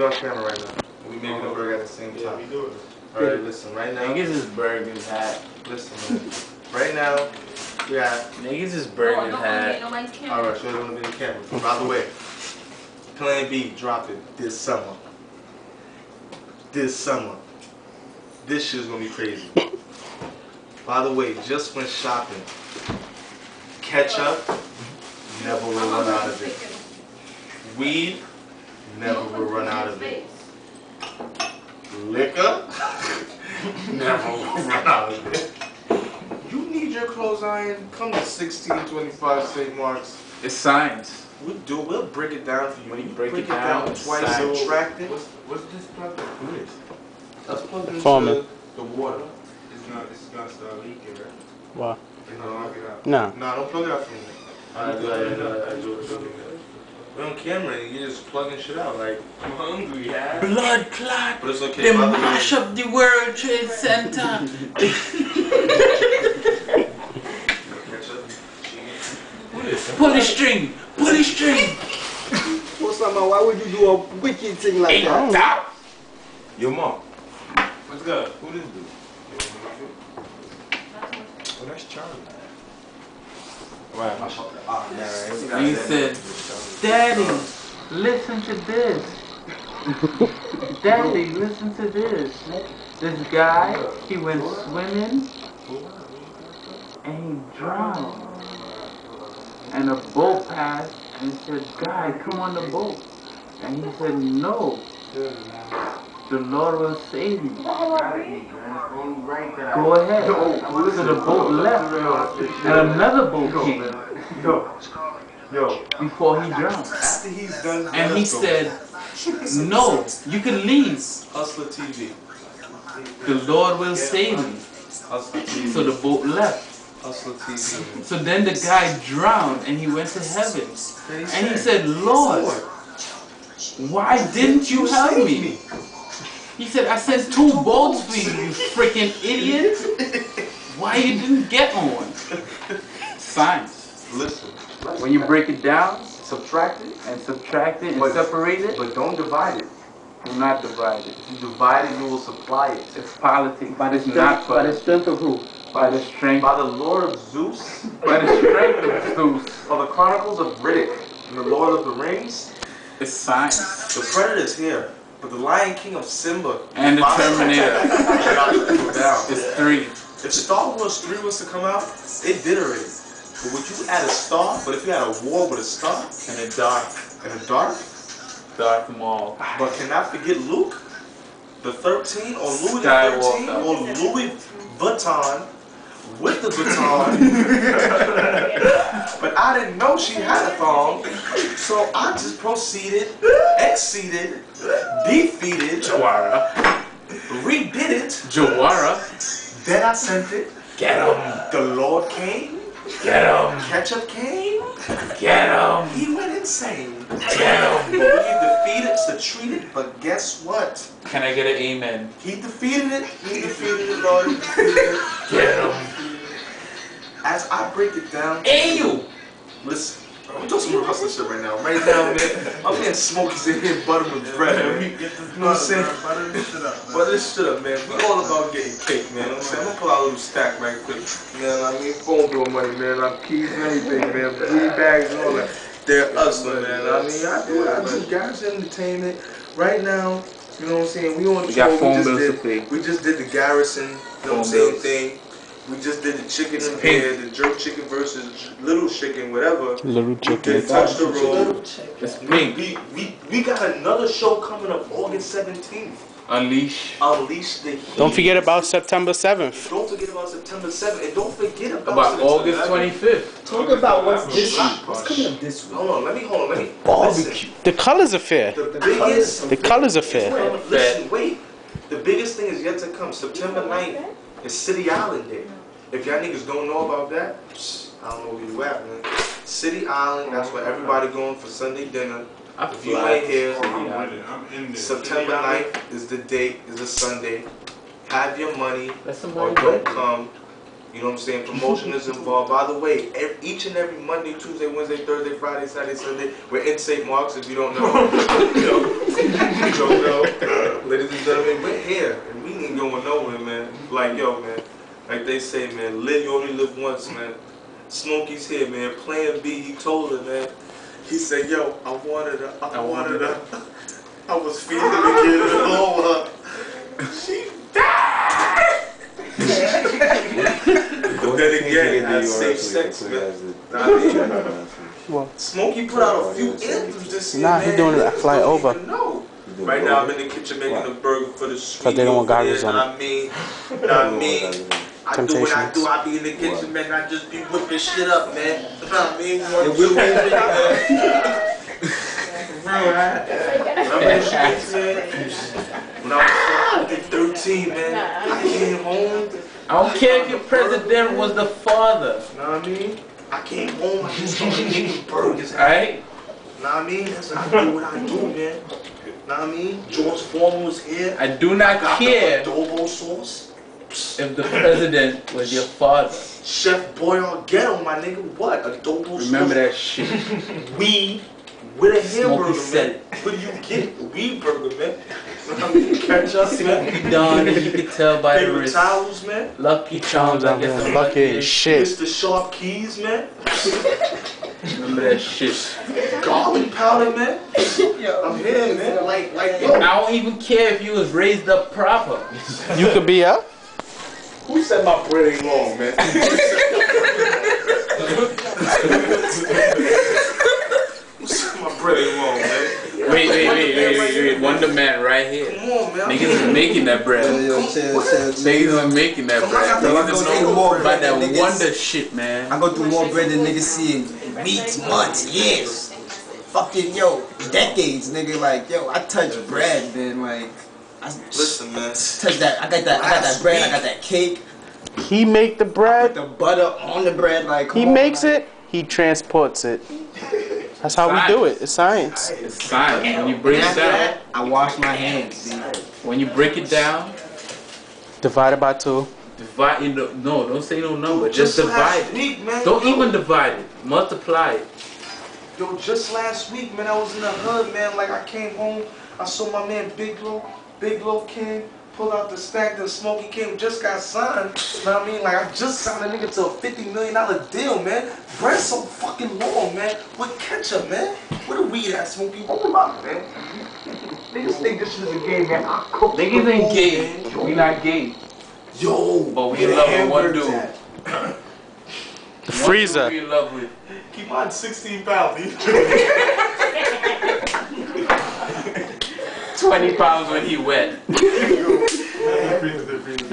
We on camera right now. We making a burger at the same Yeah, time. we do it. All right, listen. Right now, Niggas is burgers hat. listen, man. Right now, we got. Niggas is Oh, burgers don't hat. get nobody's camera. All right, so everyone be in the camera. By the way, Plan B dropping this summer. This summer. This shit's gonna be crazy. By the way, just went shopping, ketchup never will run out of it. Weed never will run out of it. Liquor never will run out of it. You need your clothes ironed? Come to 1625 St. Mark's. It's science. We'll do. We'll break it down for you. When you We break it down, twice, side- subtract it. What's, what's this plug that who is? That's plugged into Foreman. the water. It's not, it's gonna start leaking, right? Why? It's gonna lock it out. No. Don't plug it out for me. I do, I do, I do, I do. We're on camera and you're just plugging shit out like. I'm hungry, yeah. Blood clot. But it's okay. They by the way. mash up the World Trade Center. Ketchup. Pull the string. Pull the string. What's up, man? Why would you do a wicked thing like that? Stop. Yo, mom. What's good? Who this dude? Oh, that's Charlie. Right. Yeah, right. He said, Daddy, listen to this. Daddy, listen to this. This guy, he went swimming and he drowned. And a boat passed and said, Guy, come on the boat. And he said, No. The Lord will save you. Go ahead. So the boat left and another boat came Yo, yo. before he drowned. After he's done, And he go. said, No, you can leave. Hustler TV. The Lord will save me. Hustler TV. So the boat left. Hustler TV. So then the guy drowned and he went to heaven. And he said, Lord, why didn't you help me? He said, I sent two boats for you, you freaking idiot. Why you didn't get one? Science. Listen, When you break it down, subtract it and subtract it and But- separate it, but don't divide it. do not divide it. If you divide it, you will supply it. It's politics. By the It's not strength, by the strength of who? By the strength, By the Lord of Zeus, by the strength of Zeus. of the Chronicles of Riddick, and the Lord of the Rings, It's science. the Predator's here. But the Lion King of Simba And the Terminator. About to go down. It's three. If Star Wars 3 was to come out, it did already. But would you add a star? But if you had a war with a star And the dark. and a dark, Darth Maul. but cannot forget Luke, the 13, or Louis the 13, or Louis Vuitton with the baton. but I didn't know she had a thong, so I just proceeded, exceeded, defeated, Jawara. redid it. Jawara. Then I sent it. Get him. The Lord came. Get him. Ketchup came. Get him. He went insane. Get him. But we defeated, succeeded, but guess what? Can I get an amen? He defeated it. He defeated it, Lord. He defeated it. Get him. As I break it down, Hey you. listen. I'm doing some real hustling shit right now. Right now, man, I'm getting smokies in here, butter with bread. man. You know what I'm saying? Butter this shit up. But this shit up, man. We all about getting cake, man. You know what I'm saying? I'm gonna pull out a little stack right quick. You know what I mean? Phone bill money, man. I'm keys and everything, man. Weed bags and all that. They're hustling, man. I mean, I do it. I do guys entertainment. Right now, you know what I'm saying? We on We got tour. phone just bills did, to pay. We just did the Garrison, you know what I'm saying, thing. We just did the chicken and pink. beer, the jerk chicken versus little chicken, whatever. Little We chicken. did touch the road. It's We, pink. we, we, we got another show coming up August 17th. Unleash. Unleash the heat. Don't forget about September 7th. Don't forget about September 7th. And don't forget about, About September August 11th. 25th. Talk about what's this week. What's coming up this week? Hold on, let me hold on, let me. Barbecue. The colors are fair. the biggest. The colors affair. Wait, listen, wait. The biggest thing is yet to come. September 9th is City Island Day. If y'all niggas don't know about that, I don't know where you at, man. City Island, that's where everybody going for Sunday dinner. If you ain't here, I'm with it. I'm in this. September 9th is the date, is a Sunday. Have your money or don't come. You know what I'm saying? Promotion is involved. By the way, ev each and every Monday, Tuesday, Wednesday, Thursday, Friday, Saturday, Sunday, we're in St. Mark's if you don't know. You know, Yo, yo, ladies and gentlemen, we're here and we ain't going nowhere, man. Like, yo, man, like they say, man, live, you only live once, man. Smokey's here, man. Plan B, he told her, man. He said, yo, I wanted her, I, wanted her. I was feeding to get it over. She died! but then again, I safe sex, man. Nah, Well, Smokey put out a few anthems this year, Nah, he doing it at Fly Over. even know. Right now, I'm in the kitchen making a burger for the street. Cause they don't want over goggles on know I mean, I mean, I do what I do. I be in the kitchen, man. I just be whipping shit up, man. You know what I mean? Yeah, whip it, man. Real, right? When I'm in the streets, man. When I was fucking 13, man, I came home. I don't care if your president was the father, You know what I mean? I came home. I just started making burgers. alright? Know what I mean? That's I do what I do, man. Know what I mean? George Foreman was here. I do not I got care the adobo sauce. If the president was your father. Chef Boyardee, Ghetto, my nigga. What? Adobo shit. Remember that shit. Weed with a hamburger, said man. What do you get? Weed burger, man. Know what I mean? Catch us, man. Smokey Don, and you can tell by the Paper wrist. towels, man. Lucky Charms, I guess I'm lucky. lucky as shit. Mr. Sharp Keys, man. Remember that shit. Garlic powder, man. I'm here, man. Like, like, yo. I don't even care if you was raised up proper. you could be up. Who said my bread ain't long, man? Who said my bread ain't long, man? Wait, wait, wait, wait, wait, wait. Wonder Man right here. Come on, man. Niggas is making that bread. yo, chill, chill, chill. Niggas is making that Come on, I bread. Yo, I think go it's through no more By bread that than wonder shit, man. I go through more bread than niggas see in weeks, months, years. Fucking yo, decades, nigga. Like yo, I touch bread, man. Like I Listen, man. touch that. I got that. I got that bread. I got that cake. He make the Put bread. the butter on the bread. Like come He on, makes like, it. He transports it. That's how we do it. It's science. It's science. When you break it down, I wash my hands. When you break it down, Divided by two. divide it. No, don't say no number. Dude, Just divide it. week, man. Don't yo, even divide it. Multiply it. Yo, just last week, man, I was in the hood, man. Like, I came home, I saw my man Big Low. Big Low came, pulled out the stack, then Smokey came, just got signed. You know what I mean? Like, I just signed a nigga to a $50 million deal, man. Bread's so fucking long, man. With ketchup, man. What a weed ass Smokey? Roll them up, man. Niggas think this shit is a game, man. I cook the Niggas ain't food, gay. man. We not gay. Yo, But we in love the with one hamburgers dude. at? The freezer. We in love with. Keep on 16 pounds. Twenty pounds when he went.